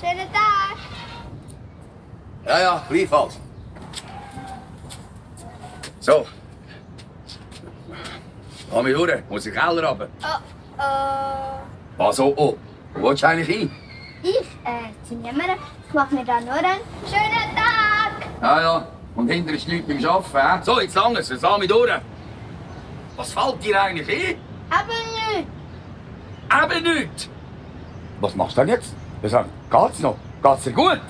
Schönen Tag. Ja, ja, gleichfalls. So. Komm ich durch, muss ich Keller runter. Oh, oh. Was, oh, oh. Wo willst du eigentlich hin? Ich, äh, zu niemandem. Ich mache mir da nur einen schönen Tag. Ja, ja. Und hinter ist nichts beim Arbeiten. hä? So, jetzt lange es, jetzt lass mich durch. Was fällt dir eigentlich ein? Aber nicht. Eben nichts. Was machst du denn jetzt? Ja, sag, Geht's noch? Geht's dir gut?